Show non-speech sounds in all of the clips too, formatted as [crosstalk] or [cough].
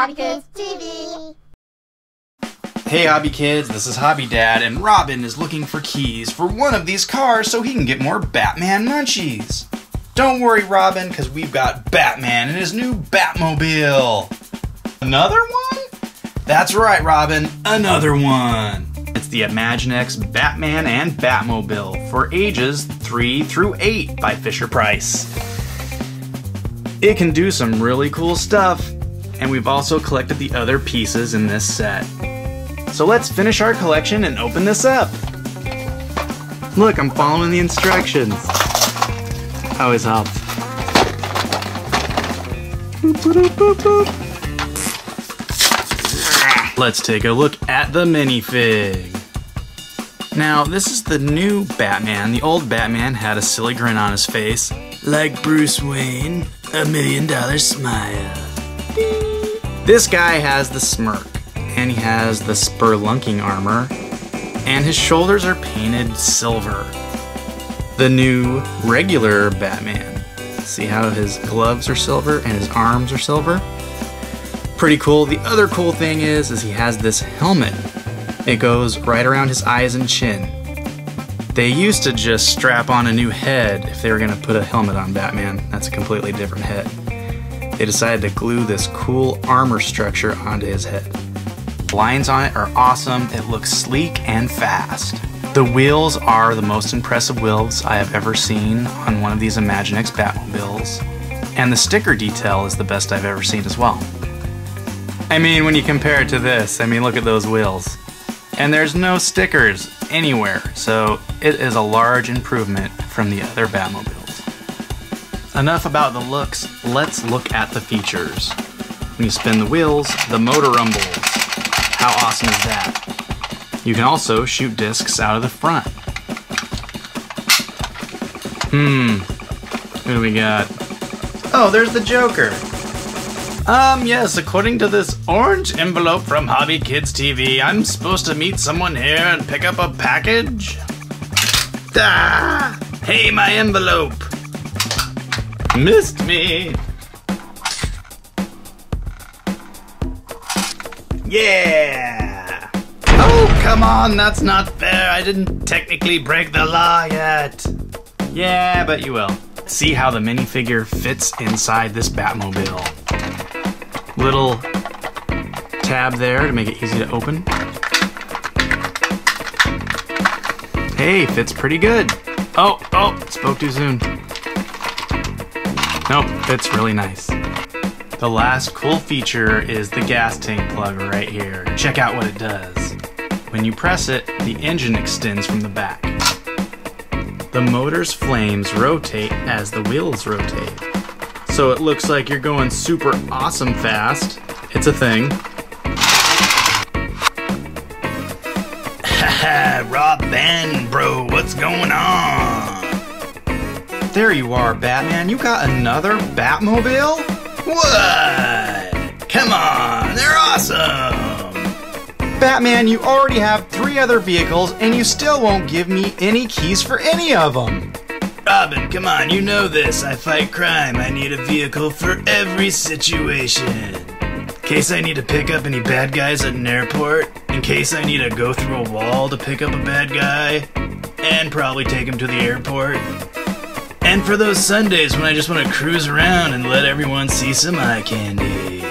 Hobby Kids TV. Hey Hobby Kids, this is Hobby Dad, and Robin is looking for keys for one of these cars so he can get more Batman munchies. Don't worry, Robin, because we've got Batman and his new Batmobile. Another one? That's right, Robin, another one. It's the Imaginext Batman and Batmobile for ages 3 through 8 by Fisher Price. It can do some really cool stuff, and we've also collected the other pieces in this set. So let's finish our collection and open this up. Look, I'm following the instructions. Always helps. Let's take a look at the minifig. Now, this is the new Batman. The old Batman had a silly grin on his face, like Bruce Wayne, a million dollar smile. This guy has the smirk, and he has the spelunking armor, and his shoulders are painted silver. The new regular Batman. See how his gloves are silver and his arms are silver? Pretty cool. The other cool thing is, is he has this helmet. It goes right around his eyes and chin. They used to just strap on a new head if they were going to put a helmet on Batman. That's a completely different head. They decided to glue this cool armor structure onto his head. The Lines on it are awesome. It looks sleek and fast. The wheels are the most impressive wheels I have ever seen on one of these Imaginext Batmobiles. And the sticker detail is the best I've ever seen as well. I mean, when you compare it to this, I mean, look at those wheels. And there's no stickers anywhere, so it is a large improvement from the other Batmobiles. Enough about the looks, let's look at the features. When you spin the wheels, the motor rumbles. How awesome is that? You can also shoot discs out of the front. Hmm, who do we got? Oh, there's the Joker. Um, yes, according to this orange envelope from Hobby Kids TV, I'm supposed to meet someone here and pick up a package? Ah! Hey, my envelope! Missed me! Yeah! Oh, come on, that's not fair. I didn't technically break the law yet. Yeah, but you will. See how the minifigure fits inside this Batmobile little tab there to make it easy to open. Hey, fits pretty good. Oh, oh, spoke too soon. Nope, it's really nice. The last cool feature is the gas tank plug right here. Check out what it does. When you press it, the engine extends from the back. The motor's flames rotate as the wheels rotate so it looks like you're going super awesome fast. It's a thing. Haha, [laughs] Rob Ben, bro, what's going on? There you are, Batman. You got another Batmobile? What? Come on, they're awesome! Batman, you already have three other vehicles and you still won't give me any keys for any of them. Robin, come on, you know this. I fight crime. I need a vehicle for every situation. In case I need to pick up any bad guys at an airport. In case I need to go through a wall to pick up a bad guy. And probably take him to the airport. And for those Sundays when I just want to cruise around and let everyone see some eye candy.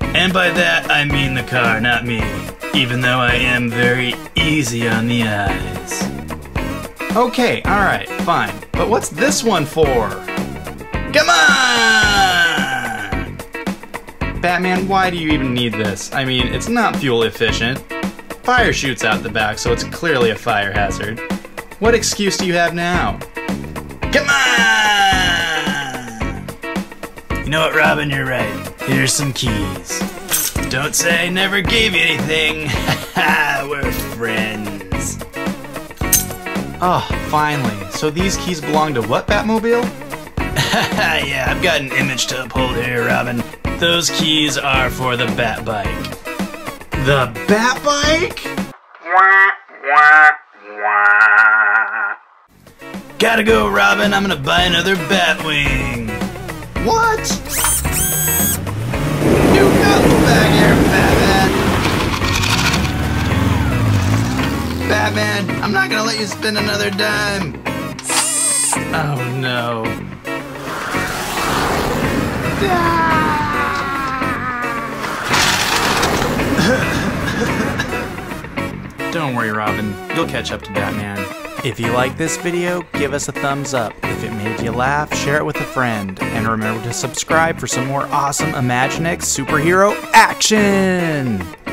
And by that, I mean the car, not me. Even though I am very easy on the eyes. Okay, alright, fine. But what's this one for? Come on! Batman, why do you even need this? I mean, it's not fuel efficient. Fire shoots out the back, so it's clearly a fire hazard. What excuse do you have now? Come on! You know what, Robin, you're right. Here's some keys. Don't say I never gave you anything. [laughs] We're friends. Oh, finally. So these keys belong to what Batmobile? [laughs] yeah, I've got an image to uphold here, Robin. Those keys are for the Bat Bike. The Bat Bike? Wah, wah, wah. Gotta go, Robin. I'm gonna buy another Batwing. What? You got back here, Batman. Batman, I'm not gonna let you spend another dime. Oh no. [laughs] Don't worry, Robin. You'll catch up to Batman. If you like this video, give us a thumbs up. If it made you laugh, share it with a friend. And remember to subscribe for some more awesome Imaginext superhero action!